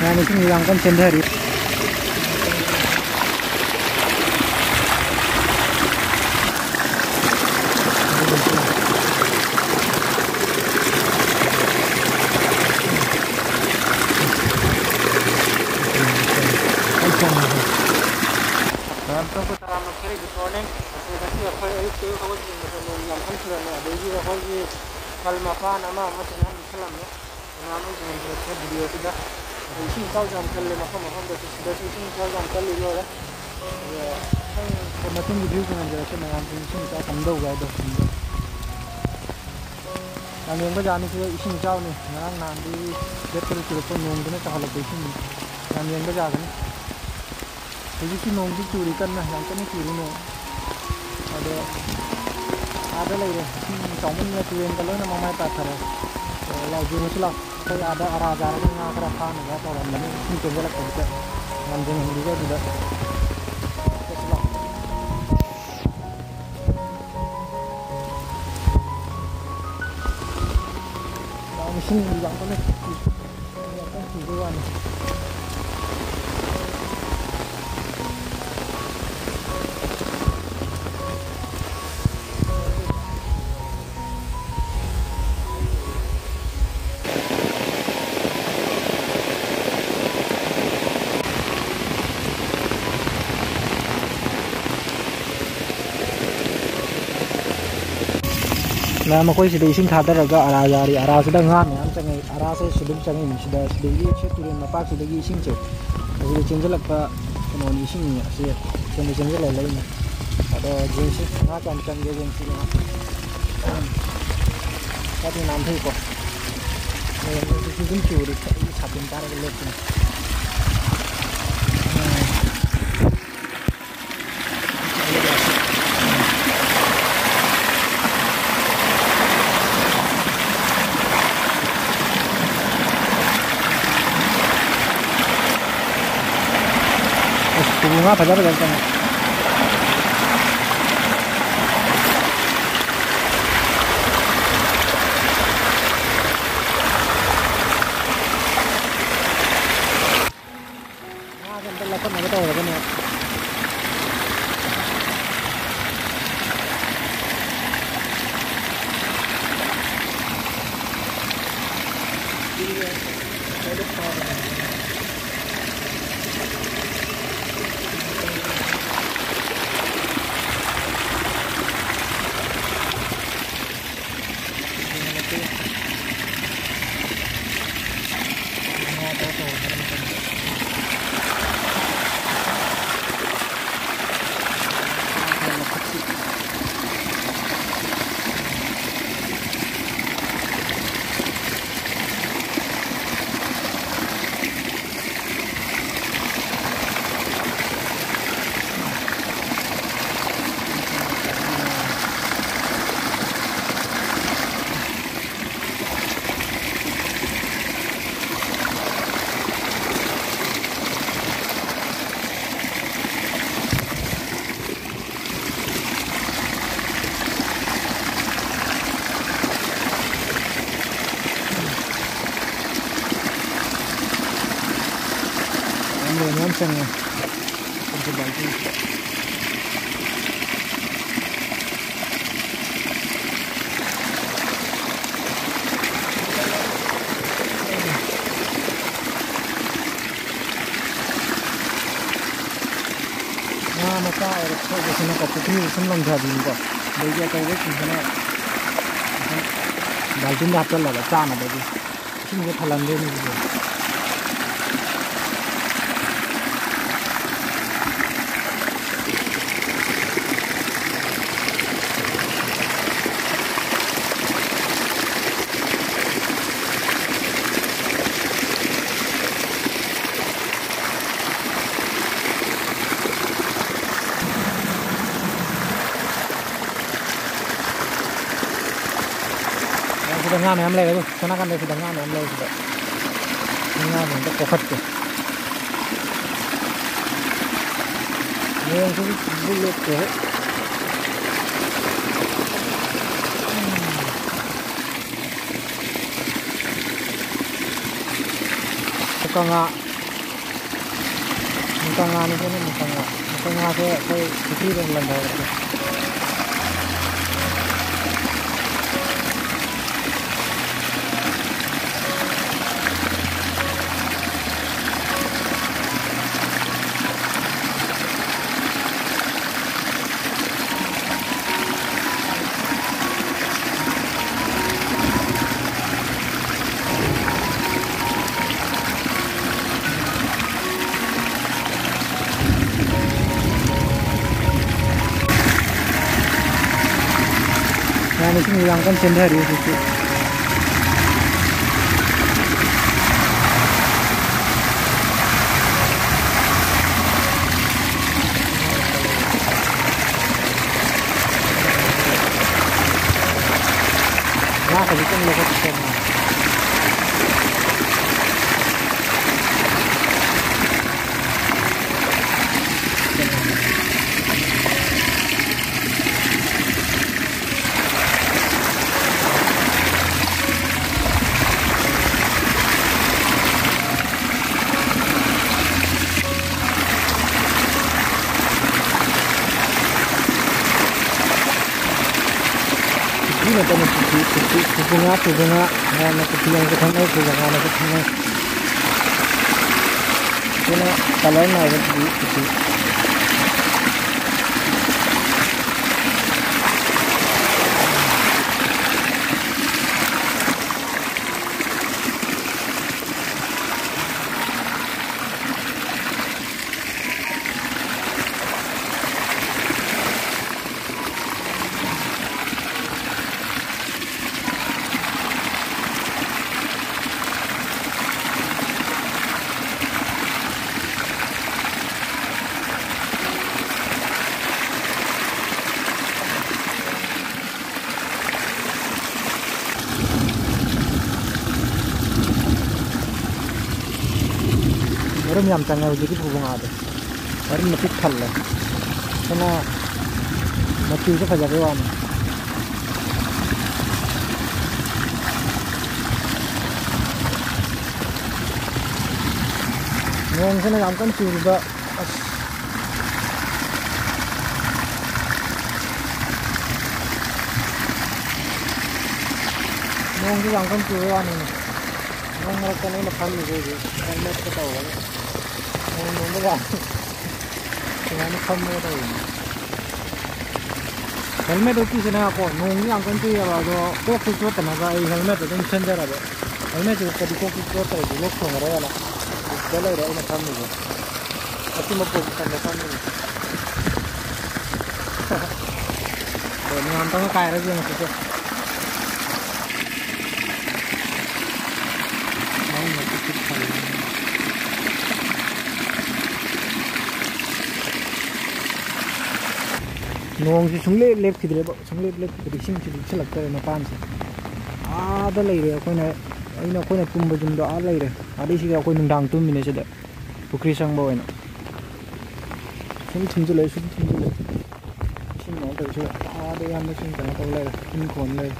Nah, mungkin hilangkan cendera ya. Kalau mau apa nama macam mana misalnya, nama macam mana kita video sudah. ꯍꯧꯒꯠꯄ ꯅꯣꯡ ꯌꯥꯝ ꯀꯟꯅ ꯆꯨꯔꯝꯃꯦ ꯑꯗꯒꯤ ꯑꯩꯈꯣꯏꯒꯤ ꯀꯜ ꯃꯄꯥꯟ ꯑꯃ ꯑꯃ ꯆꯤꯡꯍꯟ ꯆꯜꯂꯝꯃꯦ ꯀꯅꯥꯅꯣ ꯆꯤꯡꯍꯟꯖꯔꯛꯀꯦ ꯚꯤꯗꯤꯑꯣꯁꯤꯗ ꯑꯗꯣ ꯏꯁꯤꯡ ꯏꯆꯥꯎ ꯌꯥꯝ ꯀꯜꯂꯦ ꯃꯐꯝ ꯃꯐꯝꯗꯁꯨ ꯁꯤꯗꯁꯨ ꯏꯁꯤꯡ ꯏꯆꯥꯎ ꯌꯥꯝ ꯀꯜꯂꯤ ꯂꯣꯏꯔꯦ ꯑꯗꯣ ꯃꯇꯨꯡꯒꯤ ꯚꯤꯎ ꯆꯤꯡꯍꯟꯖꯔꯛꯀꯦ ꯃꯌꯥꯝꯁꯨ ꯏꯁꯤꯡ ꯏꯆꯥꯎ ꯀꯝꯗꯧꯕ ꯍꯥꯏꯗꯣ ꯌꯥꯝ ꯌꯦꯡꯕ ꯖꯥꯠꯅꯤ ꯁꯤꯗ ꯏꯁꯤꯡ ꯏꯆꯥꯎꯅꯤ ꯉꯔꯥꯡ ꯅꯍꯥꯟꯗꯤ ꯂꯦꯞꯇꯅ ꯆꯨꯔꯛꯄ ꯅꯣꯡꯗꯨꯅ ꯆꯥꯍꯜꯂꯛꯄ ꯏꯁꯤꯡꯅꯤ ꯌꯥꯝ ꯌꯦꯡꯕ ꯖꯥꯒꯅꯤ ꯍꯧꯖꯤꯛꯇꯤ ꯅꯣꯡꯗꯤ ꯆꯨꯔꯤ ꯀꯟꯅ ꯌꯥꯝ ꯀꯟꯅ ꯆꯨꯔꯤ ꯅꯣꯡ ꯑꯗꯣ ꯑꯥꯗ ꯂꯩꯔꯦ ꯏꯁꯤꯡ ꯆꯥꯎꯃꯟꯅ ꯇꯨꯔꯦꯟꯒ ꯂꯣꯏꯅ ꯃꯃꯥꯏ sampai ada arah-arahnya kerahkan ya kalau ini mungkin jelek ya, gitu. juga nanjing juga juga Ini yang paling kelihatan tujuan. na makoy sida ising khadaraga arayari arasida nga ne am changai arase sudum sudah ni sida sida ye che turin na pak sida ising che sida chenjalak pa kono ni ising ni ase chende chenjala ya na ado jensi na kan kan ge jensi na kati nam thei ko ne あパチャパチャしてないแล้วก็มาก็โตแล้วก็เนี่ยดีเลยใช้ลูกคอ ことを người nhóm chân này không à, thể bán đi mà sao được thôi thì nó có cái thứ sân lòng thà gì nữa bây giờ cái đấy thì nó đại chúng đạt cho là là cha mà bởi vì chúng nó thà lần lên như sudah ngam em lagi tu, sana kan sudah ngam em lagi sudah. Ngam untuk kokat tu. Ini yang tu bulat tu. Muka ngah, muka ngah ni tu ni muka ngah, muka ngah tu tu kiri dalam dah. untuk menghilangkan sendiri. Gitu. na puti puti pupunga pupunga na na puti yang kita na pupunga na puti na. Kena kalau na puti puti. 얼음이 남잖아요 여기 부봉하도 얼음 몇빛 탈래 하나 몇빛이 가자고 하면 영선에 남건 지우기가 영수 양건 지우야 하는 영락간에 막하는 거지 얼마 끝나고 가네 ito. Meron matik thal eh. Sana, mati sa pajagawa mo. Ngayon sa nagam surba, as Ngayon sa nagam surba, ano Nung mereka ni lepas ni je, helmet kita tahu kan. Nung nung mereka, dengan kamu tahu. Helmet itu sih nak apa? Nung yang kan tu ya baru kok itu tenaga helmet itu cender ada. Helmet itu tadi kok itu tadi lok tu ngara lah. Belai dah ini kamu je. Tapi mau kok kita kamu. Ini antara kaya lagi maksudnya. Ay, ꯅꯣꯡꯁꯤ ꯁꯨꯡꯂꯦꯞ ꯂꯦꯞꯈꯤꯗ꯭ꯔꯦꯕ ꯁꯨꯡꯂꯦꯞ ꯂꯦꯞꯈꯤꯗ꯭ꯔꯦ ꯏꯁꯤꯡꯁꯤ ꯂꯨꯞꯁꯤꯜꯂꯛꯇꯔꯦ ꯃꯄꯥꯟꯁꯦ ꯑꯥꯗ ꯂꯩꯔꯦ ꯑꯩꯈꯣꯏꯅ ꯑꯩꯅ ꯑꯩꯈꯣꯏꯅ ꯇꯨꯝꯕ ꯌꯨꯝꯗꯣ ꯑꯥ ꯂꯩꯔꯦ ꯑꯗꯩꯁꯤꯗ ꯑꯩꯈꯣꯏ ꯅꯨꯡꯗꯥꯡ ꯇꯨꯝꯃꯤꯅꯦ ꯁꯤꯗ ꯄꯨꯈ꯭ꯔꯤ ꯆꯪꯕ ꯑꯣꯏꯅ ꯁꯨꯝ ꯊꯨꯝꯖꯤꯜꯂꯦ ꯁꯨꯝ ꯊꯨꯝꯖꯤꯜꯂꯦ ꯏꯁꯤꯡ ꯀꯩꯅꯣ ꯇꯧꯔꯤꯁꯨ ꯑꯥꯗ ꯌꯥꯝꯅ ꯁꯨꯝ ꯀꯩꯅꯣ ꯇꯧ ꯂꯩꯔꯦ ꯏꯟ ꯈꯣꯟ ꯂꯩꯔꯦ